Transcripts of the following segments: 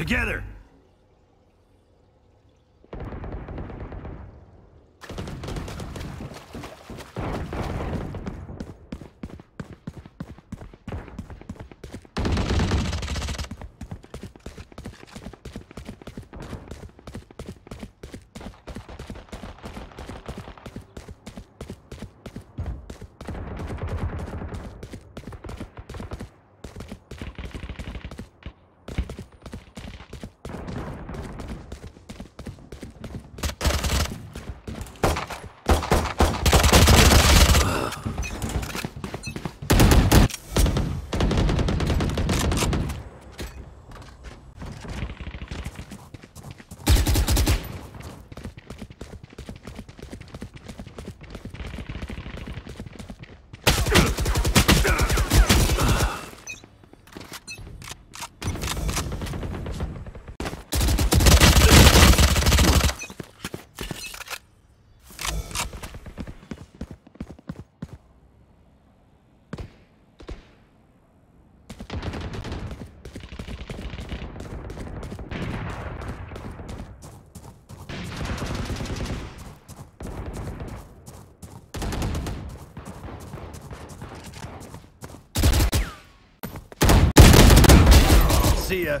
Together! See ya.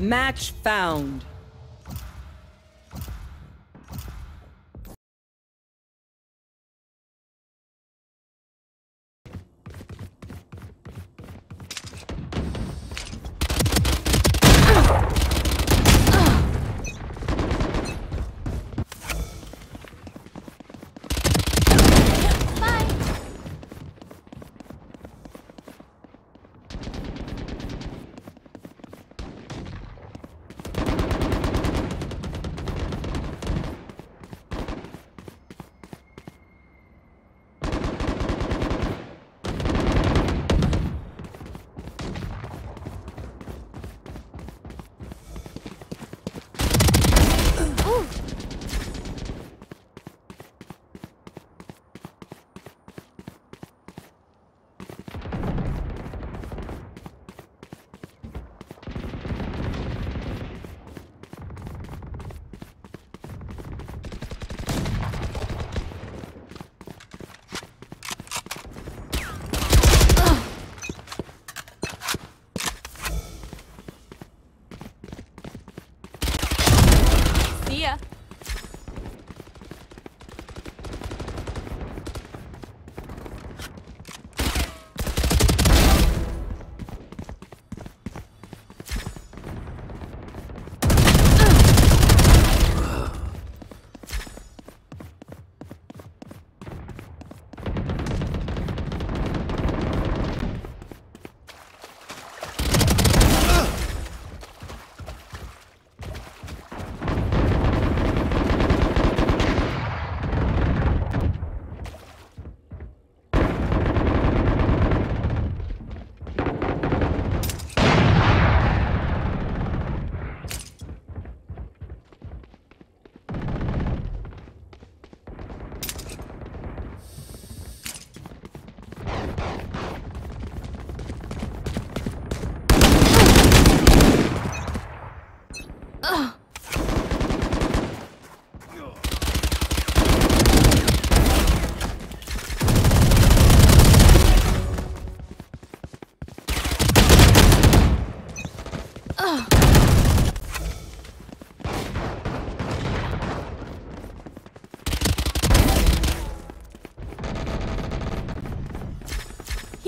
Match found.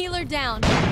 Healer down.